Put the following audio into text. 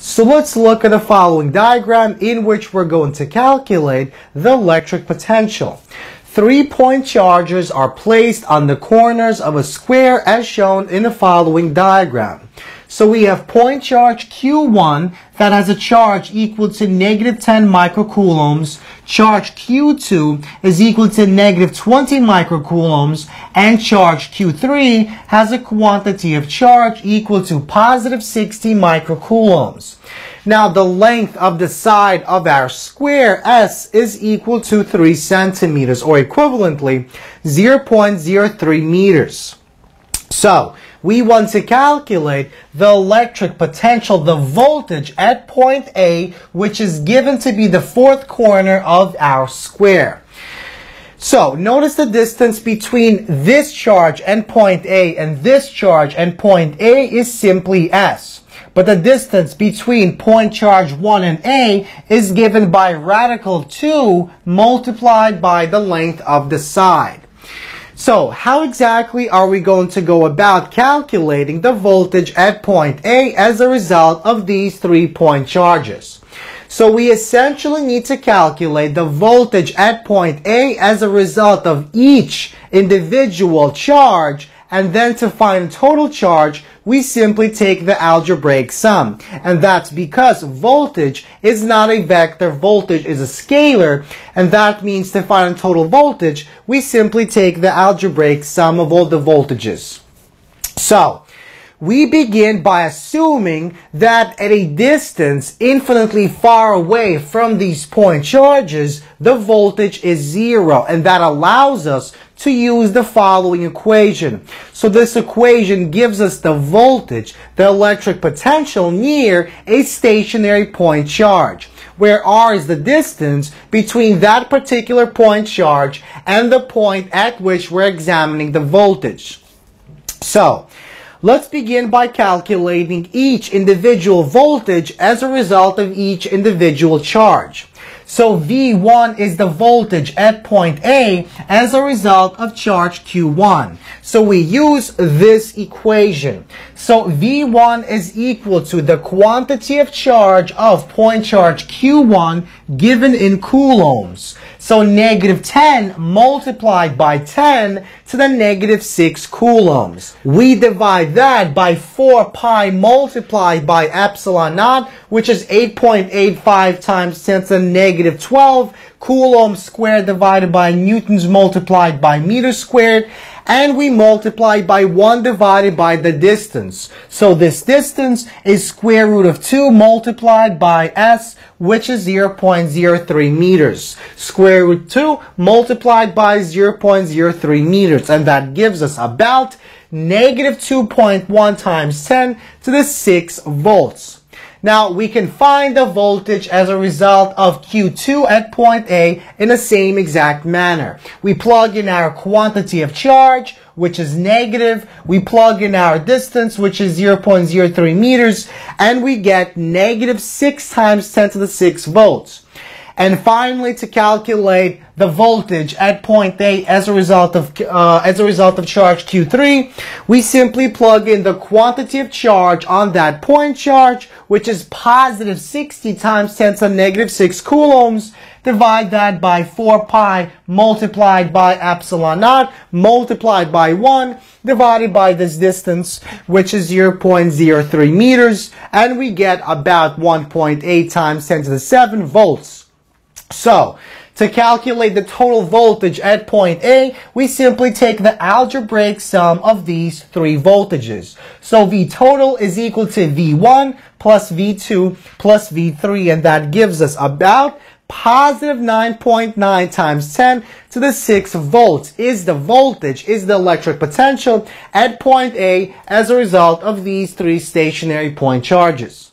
So let's look at the following diagram in which we're going to calculate the electric potential. Three-point charges are placed on the corners of a square as shown in the following diagram. So we have point charge Q1 that has a charge equal to negative 10 microcoulombs. Charge Q2 is equal to negative 20 microcoulombs. And charge Q3 has a quantity of charge equal to positive 60 microcoulombs. Now the length of the side of our square S is equal to 3 centimeters or equivalently 0.03 meters. So we want to calculate the electric potential, the voltage at point A, which is given to be the fourth corner of our square. So notice the distance between this charge and point A and this charge and point A is simply S. But the distance between point charge 1 and A is given by radical 2 multiplied by the length of the side. So how exactly are we going to go about calculating the voltage at point A as a result of these three point charges? So we essentially need to calculate the voltage at point A as a result of each individual charge and then to find total charge, we simply take the algebraic sum. And that's because voltage is not a vector, voltage is a scalar, and that means to find total voltage, we simply take the algebraic sum of all the voltages. So, we begin by assuming that at a distance infinitely far away from these point charges, the voltage is zero, and that allows us to use the following equation. So this equation gives us the voltage, the electric potential near a stationary point charge, where r is the distance between that particular point charge and the point at which we're examining the voltage. So, Let's begin by calculating each individual voltage as a result of each individual charge. So V1 is the voltage at point A as a result of charge Q1. So we use this equation. So V1 is equal to the quantity of charge of point charge Q1 given in coulombs. So negative 10 multiplied by 10 to the negative 6 coulombs. We divide that by 4 pi multiplied by epsilon naught, which is 8.85 times 10 to the negative 12 coulombs squared divided by newtons multiplied by meters squared and we multiply by 1 divided by the distance. So this distance is square root of 2 multiplied by s, which is 0.03 meters. Square root 2 multiplied by 0.03 meters, and that gives us about negative 2.1 times 10 to the 6 volts. Now we can find the voltage as a result of Q2 at point A in the same exact manner. We plug in our quantity of charge, which is negative. We plug in our distance, which is 0.03 meters, and we get negative 6 times 10 to the 6 volts. And finally, to calculate the voltage at point A as a result of uh, as a result of charge Q3, we simply plug in the quantity of charge on that point charge, which is positive 60 times 10 to the negative 6 coulombs. Divide that by 4 pi multiplied by epsilon naught multiplied by 1 divided by this distance, which is 0.03 meters, and we get about 1.8 times 10 to the 7 volts. So, to calculate the total voltage at point A, we simply take the algebraic sum of these three voltages. So V total is equal to V1 plus V2 plus V3, and that gives us about positive 9.9 times 10 to the 6 volts is the voltage, is the electric potential at point A as a result of these three stationary point charges.